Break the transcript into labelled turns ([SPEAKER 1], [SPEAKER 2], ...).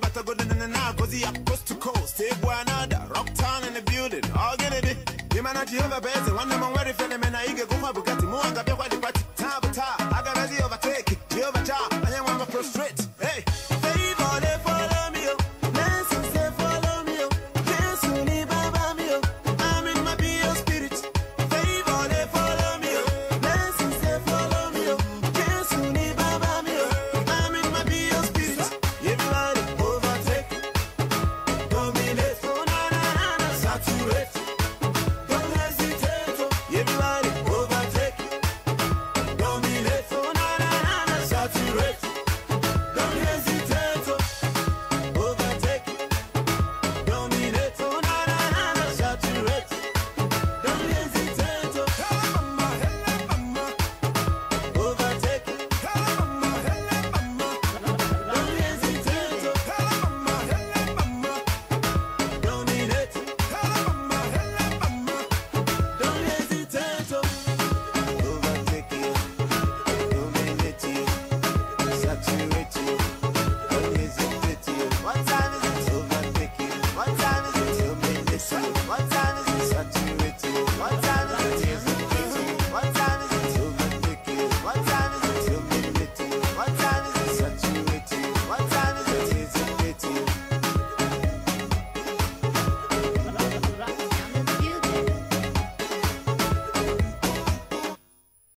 [SPEAKER 1] better go than an hour,
[SPEAKER 2] cause he up coast to coast. Take one another, rock town in the building, all get it. You man, I Jehovah, bears, one number one.